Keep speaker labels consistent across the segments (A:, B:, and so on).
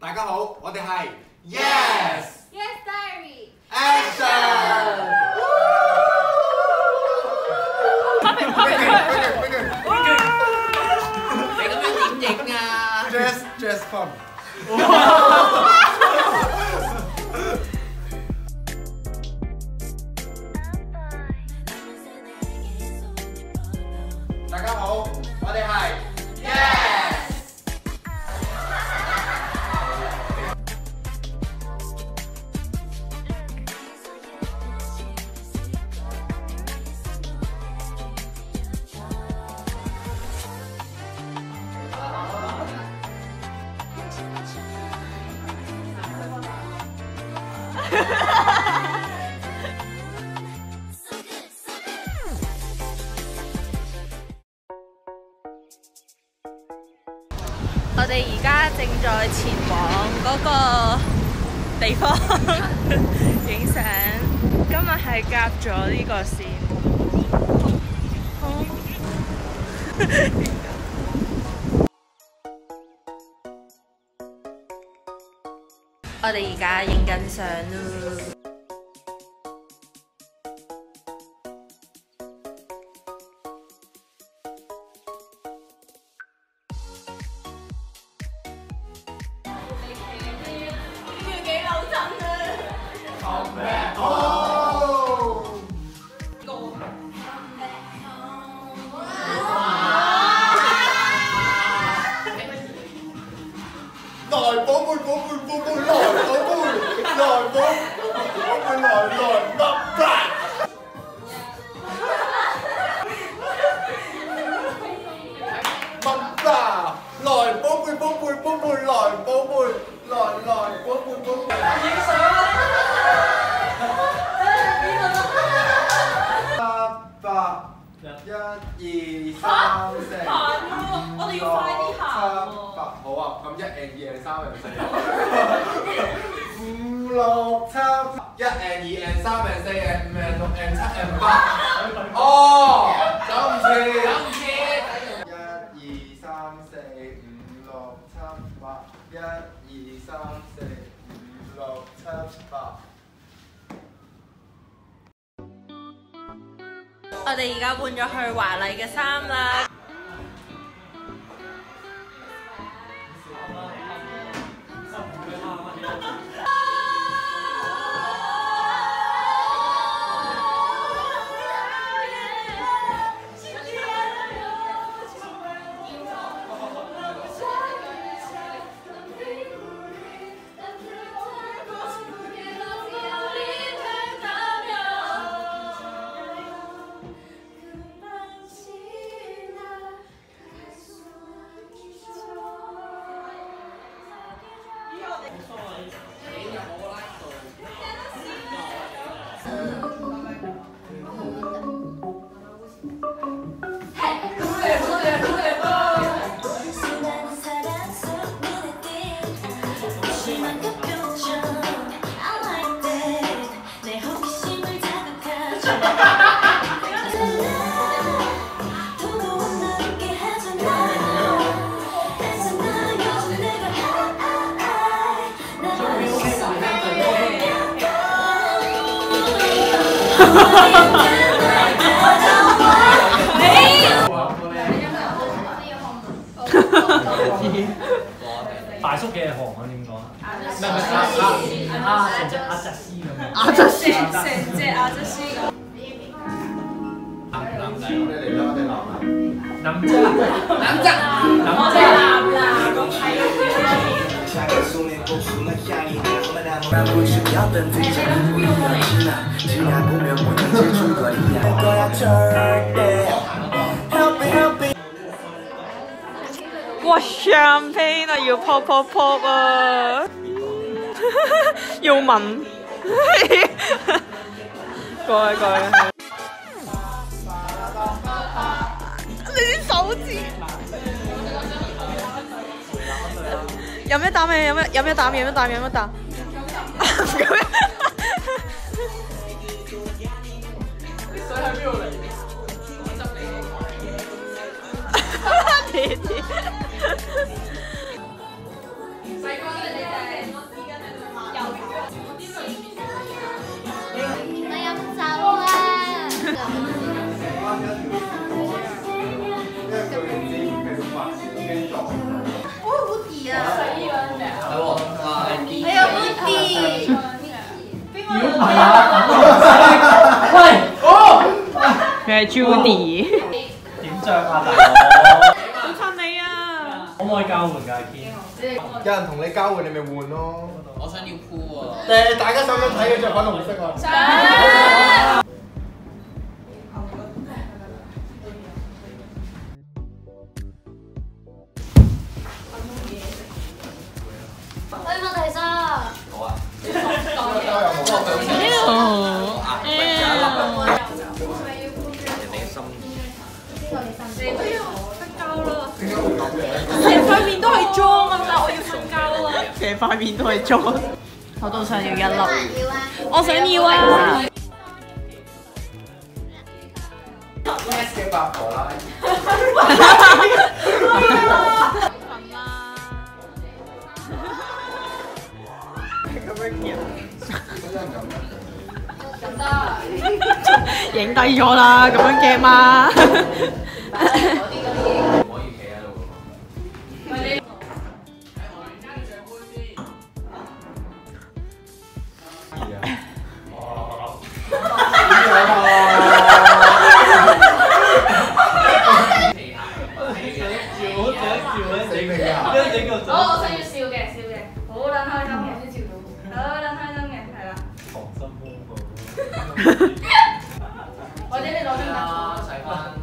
A: 大家好，我哋系 Yes
B: Yes Diary。
A: Action。
C: 你咁样点影啊？
A: Just just fun。 我哋
D: 而家正在前往嗰個地方影相。今日係夾咗呢個線。我哋而家影緊相咯。
A: 好啊，咁一 and 二 and 三 and 四。五六七，一 and 二 and 三 and 四 and 五 and 六 and 七 and 八。哦，走唔切，走唔切。一二三四五六七八，一二三四五六七八。
D: 我哋而家換咗去華麗嘅衫啦。
E: 大叔嘅韓文點講啊？唔係唔係阿阿阿成隻阿扎斯咁樣。
D: 阿澤斯，成隻阿扎斯。
A: 男仔，我哋嚟啦，我哋男啦。
E: 林姐，林姐，林姐。
F: 下个送你过出那향意，我們倆漫步去表等對象不一樣，只那只那不變不能接觸過你呀，個呀 turn it help it help it
D: 哇，champagne 啊，要 pop pop pop 啊，要聞。過 去過去。飲一啖未？飲一飲一啖，飲一啖，飲一啖。咁樣。爹哋。
E: 喂，
D: 佢係 Judy，
E: 點着啊大佬？
D: 好襯你啊！
E: 可唔可以交換㗎堅？
A: 有人同你交換，你咪換咯。
C: 我想要箍喎。
A: 誒，大家想唔想睇佢着粉紅色啊？
B: 喂，
D: 成塊面都係妝啊！但係我要瞓覺啦。成塊面都係妝，我都想要一粒。我想要啊
A: 八婆啦。
D: 影低咗啦，咁樣驚嗎？
A: 啊，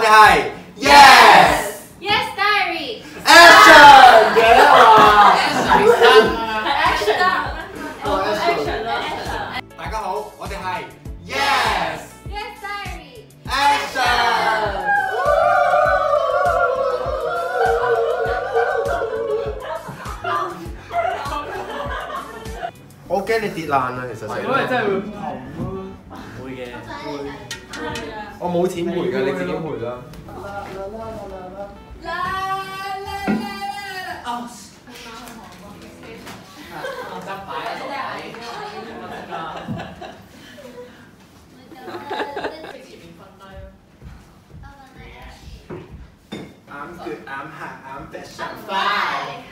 B: 好，我
A: 哋係 Yes
B: Yes Diary。
A: Action 嘅話。
B: Action 啦！Action 啦！Action。
A: 大家好，我哋係 Yes
B: Yes Diary。
A: Action。我驚你跌爛啊！其實成日都
E: 真係會紅咯。會嘅。
A: 我冇錢賠㗎，你自己賠啦。
B: 啦啦啦啦！哦。
C: 執牌啊，執牌。
A: I'm good, I'm hot, I'm fresh, I'm fine.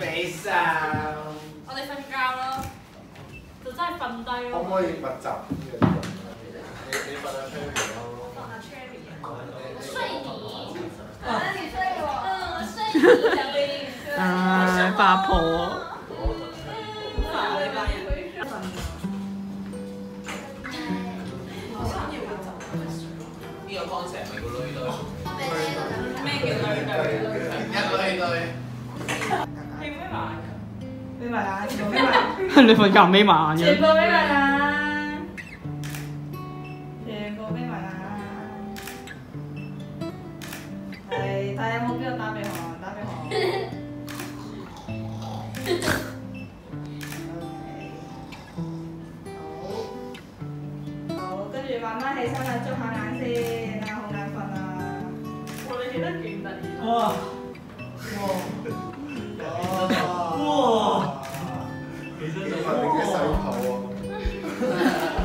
A: Face out。
B: 我哋瞓覺咯，就真係瞓低咯。
A: 可唔可以密集啲嘅？你你瞓下窗邊咯。
B: 睡你，啊你睡我，嗯我睡你，小兵。
D: 唉，八婆。
C: 呢個 concept 咪個女女。
B: 咩叫女女？
C: 一女女。
B: 眯埋眼，全部眯埋。
D: 你瞓覺眯埋眼嘅。
B: 全部眯埋眼，但係有冇邊個打鼻鼾？打鼻鼾。好，好，跟住慢慢起身啦，捽下眼先，啊，好眼瞓啊！我哋起得勁得意。
E: 哇！哇！哇其實就
A: 你份你嘅洗頭喎。